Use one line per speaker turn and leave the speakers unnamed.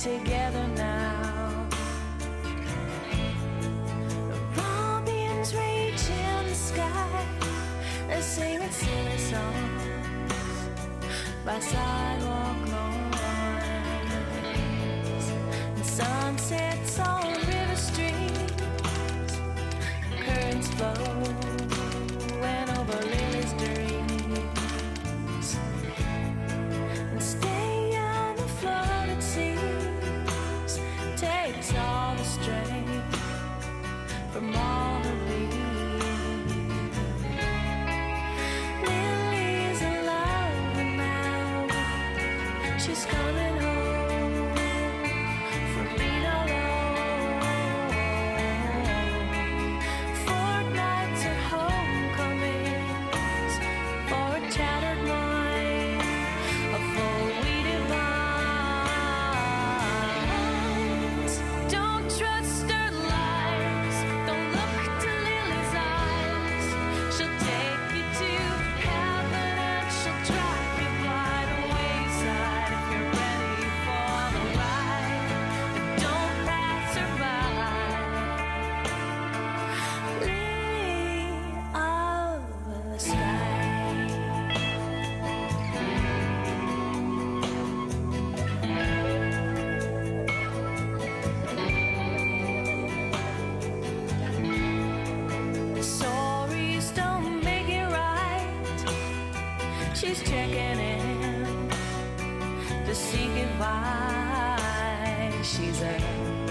together now. Robins rage in the sky and singing silly songs by sidewalk lawns. And sunsets on river streets, currents flow. she's gonna she's checking in to see if I she's a.